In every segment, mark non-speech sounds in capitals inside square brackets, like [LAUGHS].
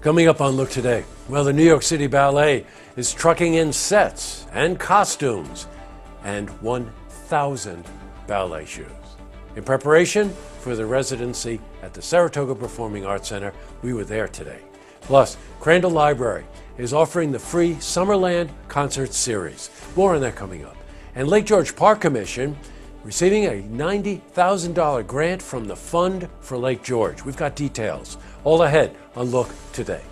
Coming up on Look Today, well, the New York City Ballet is trucking in sets and costumes and 1,000 ballet shoes. In preparation for the residency at the Saratoga Performing Arts Center, we were there today. Plus, Crandall Library is offering the free Summerland Concert Series. More on that coming up. And Lake George Park Commission receiving a $90,000 grant from the Fund for Lake George. We've got details. All ahead on Look Today.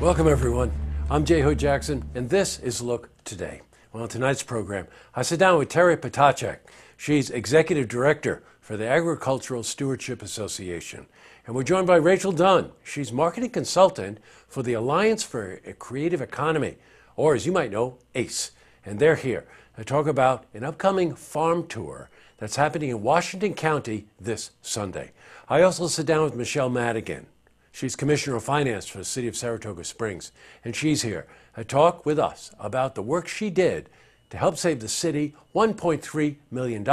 Welcome, everyone. I'm Hood Jackson, and this is Look Today. Well, on tonight's program, I sit down with Teri Ptacek. She's Executive Director for the Agricultural Stewardship Association. And we're joined by Rachel Dunn. She's Marketing Consultant for the Alliance for a Creative Economy, or as you might know, ACE. And they're here to talk about an upcoming farm tour that's happening in Washington County this Sunday. I also sit down with Michele Madigan. She's Commissioner of Finance for the City of Saratoga Springs, and she's here to talk with us about the work she did to help save the city $1.3 million,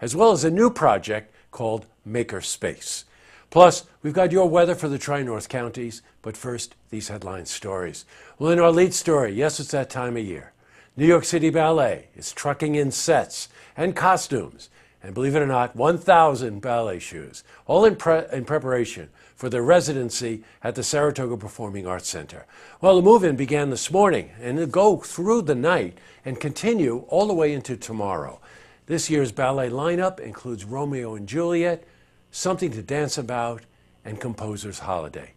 as well as a new project called Maker Space. Plus, we've got your weather for the Tri North counties, but first, these headline stories. Well, in our lead story, yes, it's that time of year. New York City Ballet is trucking in sets and costumes, and believe it or not, 1,000 ballet shoes, all in, pre- in preparation for their residency at the Saratoga Performing Arts Center. Well, the move in began this morning and it'll go through the night and continue all the way into tomorrow. This year's ballet lineup includes Romeo and Juliet, Something to Dance About, and Composer's Holiday.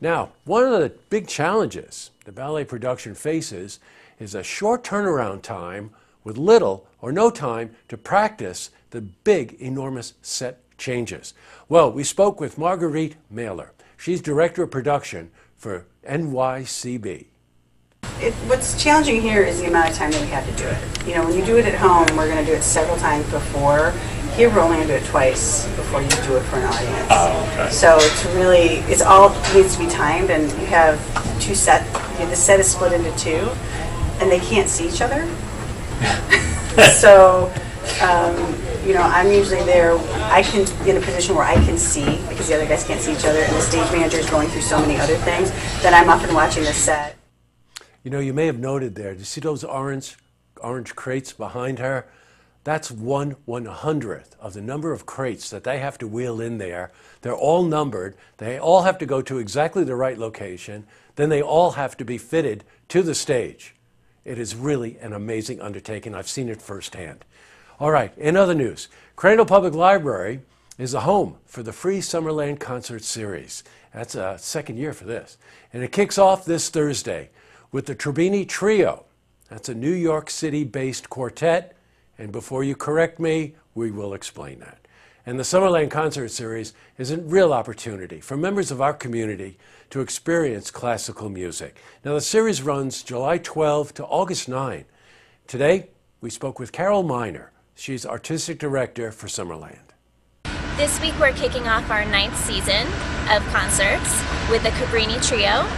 Now, one of the big challenges the ballet production faces is a short turnaround time with little or no time to practice the big, enormous set changes. Well, we spoke with Marguerite Mehler. She's Director of Production for NYCB. It, what's challenging here is the amount of time that we have to do it. You know, when you do it at home, we're going to do it several times before. Here, we're only going to do it twice before you do it for an audience. Oh, okay. So it's really, it's all needs to be timed, and you have two set. You know, the set is split into two, and they can't see each other. So, um, you know, I'm usually there. I can be in a position where I can see because the other guys can't see each other, and the stage manager is going through so many other things that I'm often watching the set. You know, you may have noted there, do you see those orange, orange crates behind her? That's one one hundredth of the number of crates that they have to wheel in there. They're all numbered. They all have to go to exactly the right location. Then they all have to be fitted to the stage. It is really an amazing undertaking. I've seen it firsthand. All right, in other news, Crandall Public Library is a home for the free Summerland Concert Series. That's a second year for this. And it kicks off this Thursday with the Trebini Trio. That's a New York City based quartet. And before you correct me, we will explain that. And the Summerland Concert Series is a real opportunity for members of our community to experience classical music. Now, the series runs July 12 to August 9. Today, we spoke with Carol Miner. She's Artistic Director for Summerland. This week we're kicking off our ninth season of concerts with the Cabrini Trio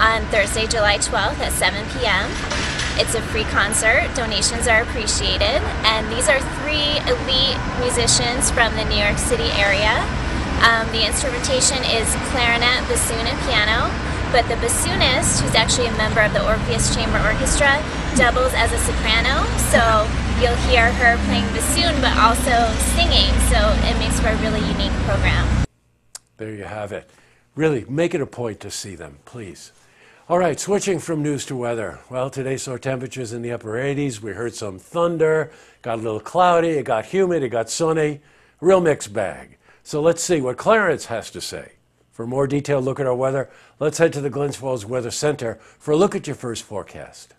on Thursday, July 12th at 7 p.m. It's a free concert, donations are appreciated, and these are three elite musicians from the New York City area. Um, the instrumentation is clarinet, bassoon, and piano, but the bassoonist, who's actually a member of the Orpheus Chamber Orchestra, doubles as a soprano, so you'll hear her playing bassoon but also singing, so it makes for a really unique program. There you have it. Really, make it a point to see them, please. All right, switching from news to weather. Well, today saw temperatures in the upper 80s. We heard some thunder, got a little cloudy, it got humid, it got sunny. Real mixed bag. So let's see what Clarence has to say. For a more detailed look at our weather, let's head to the Glens Falls Weather Center for a look at your first forecast.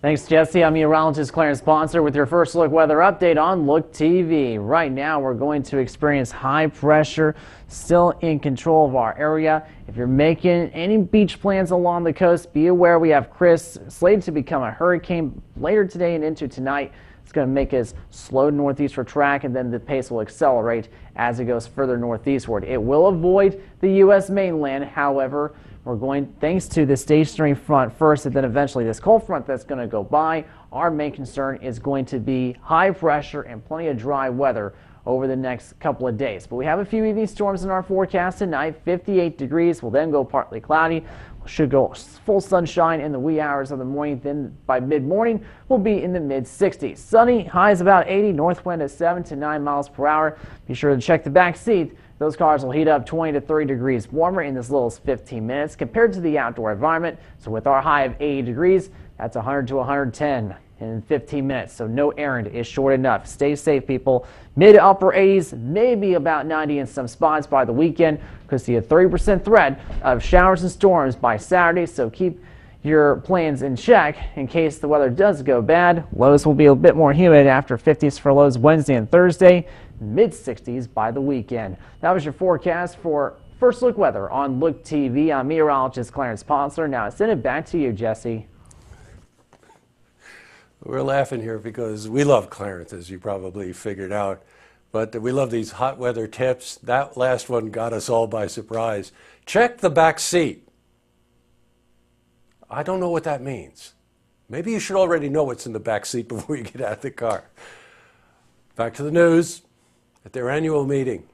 Thanks, Jesse. I'm meteorologist Clarence Ponsler with your first look weather update on Look TV. Right now, we're going to experience high pressure still in control of our area. If you're making any beach plans along the coast, be aware we have Chris slated to become a hurricane later today and into tonight. It's going to make us slow northeast for track, and then the pace will accelerate as it goes further northeastward. It will avoid the U.S. mainland, however. We're going, thanks to the stage stream front first, and then eventually this cold front that's going to go by. Our main concern is going to be high pressure and plenty of dry weather over the next couple of days. But we have a few evening storms in our forecast tonight. 58 degrees will then go partly cloudy should go full sunshine in the wee hours of the morning. Then by mid morning, we'll be in the mid 60s. Sunny, highs about 80, north wind at 7 to 9 miles per hour. Be sure to check the back seat. Those cars will heat up 20 to 30 degrees warmer in as little as 15 minutes compared to the outdoor environment. So with our high of 80 degrees, that's 100 to 110 in 15 minutes. So no errand is short enough. Stay safe, people. Mid to upper 80s, maybe about 90 in some spots by the weekend. Could see a 30% threat of showers and storms by Saturday. So keep your plans in check in case the weather does go bad. Lows will be a bit more humid after 50s for lows Wednesday and Thursday. Mid 60s by the weekend. That was your forecast for First Look Weather on Look TV. I'm meteorologist Clarence Ponsler. Now I send it back to you, Jesse. We're laughing here because we love Clarence, as you probably figured out. But we love these hot weather tips. That last one got us all by surprise. Check the back seat. I don't know what that means. Maybe you should already know what's in the back seat [LAUGHS] before you get out of the car. Back to the news. At their annual meeting,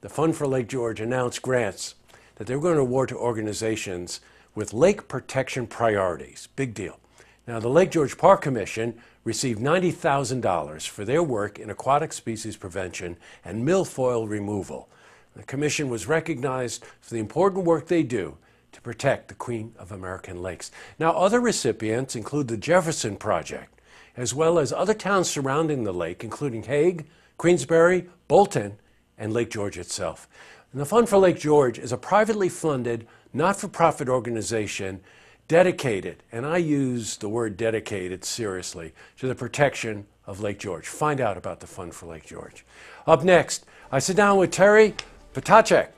the Fund for Lake George announced grants that they were going to award to organizations with lake protection priorities. Big deal. Now, the Lake George Park Commission received $90,000 for their work in aquatic species prevention and milfoil removal. The commission was recognized for the important work they do to protect the Queen of American Lakes. Now, other recipients include the Jefferson Project, as well as other towns surrounding the lake, including Hague, Queensbury, Bolton, and Lake George itself. And the Fund for Lake George is a privately funded, not for profit organization dedicated, and I use the word dedicated seriously, to the protection of Lake George. Find out about the Fund for Lake George. Up next, I sit down with Teri Ptacek,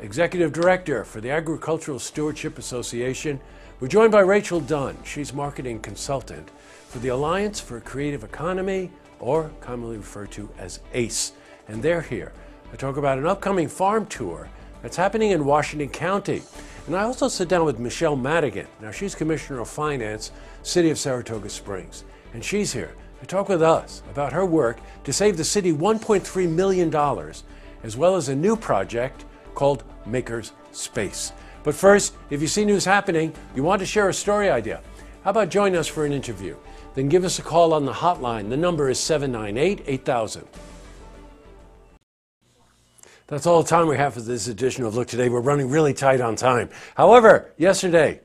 Executive Director for the Agricultural Stewardship Association. We're joined by Rachel Dunn. She's marketing consultant for the Alliance for a Creative Economy, or commonly referred to as ACE. And they're here to talk about an upcoming farm tour that's happening in Washington County. And I also sit down with Michele Madigan. Now, she's Commissioner of Finance, City of Saratoga Springs. And she's here to talk with us about her work to save the city $1.3 million, as well as a new project called Maker's Space. But first, if you see news happening, you want to share a story idea, how about join us for an interview? Then give us a call on the hotline. The number is 798 8000. That's all the time we have for this edition of Look Today. We're running really tight on time. However, yesterday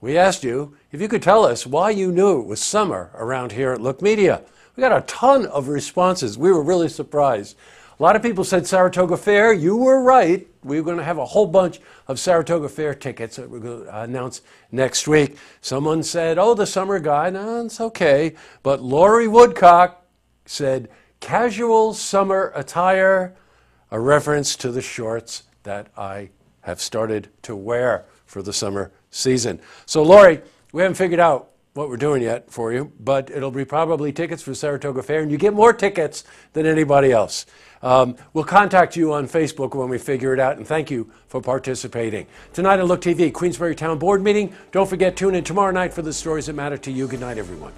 we asked you if you could tell us why you knew it was summer around here at Look Media. We got a ton of responses. We were really surprised. A lot of people said Saratoga Fair. You were right. We are going to have a whole bunch of Saratoga Fair tickets that we're going to announce next week. Someone said, oh, the summer guy. No, it's okay. But Lori Woodcock said, casual summer attire a reference to the shorts that I have started to wear for the summer season. So, Lori, we haven't figured out what we're doing yet for you, but it'll be probably tickets for Saratoga Fair, and you get more tickets than anybody else. Um, we'll contact you on Facebook when we figure it out, and thank you for participating. Tonight on Look TV, Queensbury Town Board meeting. Don't forget, tune in tomorrow night for the stories that matter to you. Good night, everyone.